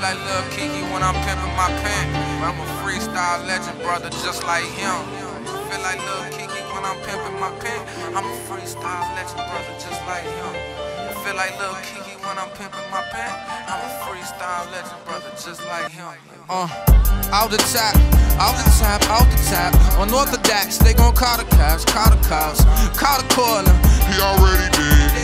like Lil Keke when I'm pimping my. But I'm a freestyle legend, brother, just like him. Feel like Lil Keke when I'm pimping my pen. I'm a freestyle legend, brother, just like him. Feel like Lil Keke when I'm pimping my pen. I'm a freestyle legend, brother, just like him. Uh, out the top, out the top, out the top. Unorthodox, they gon' call the cops, call the cops, call the coroner. He already did.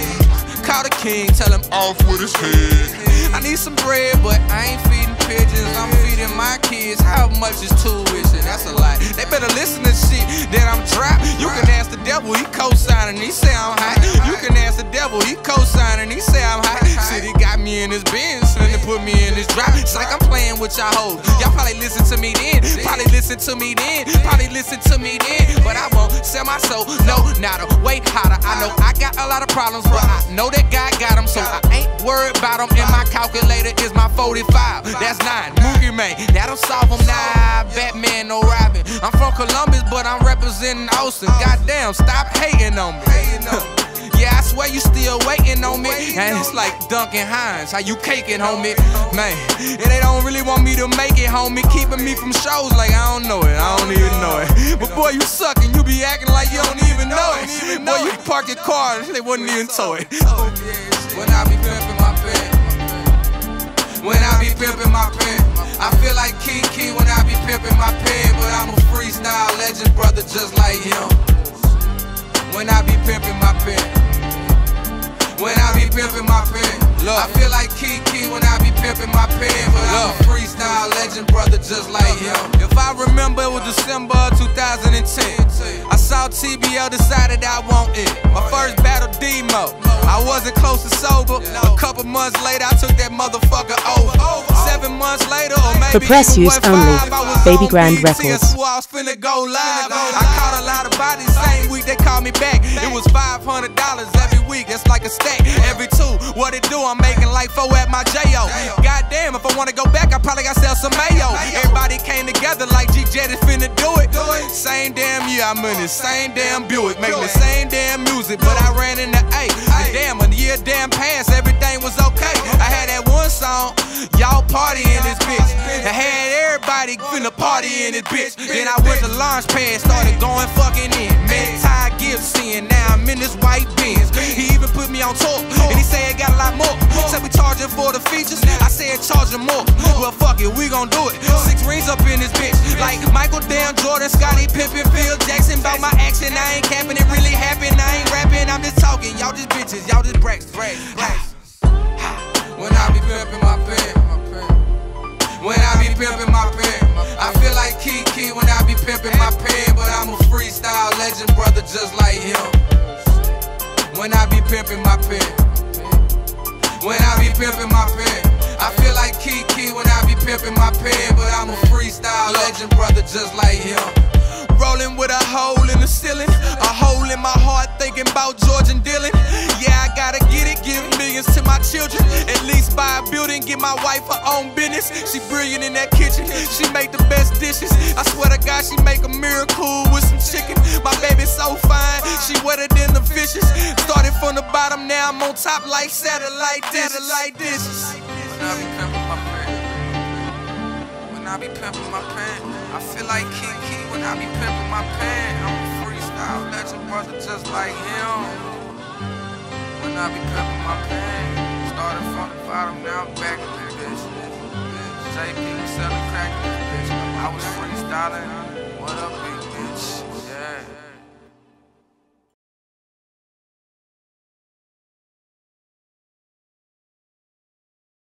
Call the king, tell him Off with his head. I need some bread, but I ain't feeding pigeons. I'm feeding my kids. How much is tuition? That's a lie. They better listen to shit that I'm trapped. You can ask the devil, he co-signing, he say I'm hot. You can ask the devil, he co-signing, he say I'm hot. City got me in his they put me in his drop. It's like I'm playing with y'all hoes. Y'all probably listen to me then, probably listen to me then, probably listen to me then. But I won't sell my soul, no, not a way hotter. I know I got a lot of problems, but I know that God got them, so I ain't worried about them. And my calculator is my 45. That's nine. Mookie Man, that'll solve them. Nah, Batman, no Robin. I'm from Columbus, but I'm representing Austin. Goddamn, stop hating on me. Yeah, I swear you still waiting on me. And it's like Duncan Hines, how you caking, homie? Man, and they don't really want me to make it, homie. Keeping me from shows like I don't know it, I don't even know it. But boy, you suckin', you be acting like you don't even know it. Boy, you park your car, and they wouldn't even tow it. When I be pimping my pen, when I be pimping my pen, I feel like Keke when I be pimping my pen, but I'm a freestyle legend, brother, just like him. When I be pimping my pen. When I be pimping my pen. Look. I feel like Keke when I be pimping my pen. But I'm a freestyle legend, brother, just like him. If I remember, it was December 2010. I saw TBL, decided I want it. My oh, first battle demo. I wasn't close to sober. A couple months later, I took that motherfucker over. Seven months later, or For press use only, Babygrande Records. I caught a lot of bodies same week they called me back. It was five hundred dollars every week. That's like a stack. Every two, what it do? I'm making like four at my Jo. Goddamn, if I wanna go back, I probably got sell some mayo. Everybody came together like G finna do it. Same damn year, I'm in the same damn Buick, making the same damn music, but I ran into. Damn, a year damn everything was okay. I had that one song, y'all party party in this bitch. Then I went to launch pad, started going fucking in. Met Ty Gibson, now I'm in this white Benz. He even put me on tour, and he said got a lot more. Said we charging for the features, I said charging more. Well, fuck it, we gon' do it. Six rings up in this bitch, like Michael Dan Jordan, Scottie Pippen, Phil Jackson. About my action, I ain't capping, it really happened. I ain't rapping, I'm just talking. Y'all just bitches, y'all just brats. When legend, brother, just like him. When I be pimping my pen, when I be pimping my pen, I feel like Keke when I be pimping my pen, but I'm a freestyle legend, brother, just like him. Rolling with a hole in the ceiling, a hole in my heart thinking about George and Dylan. Yeah, I gotta get it, give millions to my children. At least buy a building, give my wife her own business. She brilliant in that kitchen, she make the best dishes. I swear to God, she make a miracle with some chicken. My baby's so fine, she wetter than the fishes. Started from the bottom, now I'm on top like satellite dishes. When I be pimping my pen, when I be pimping my pen, I feel like Keke when I be pimping my pen. I'm a freestyle legend, brother, just like him. When I be pimping my pen, bitch.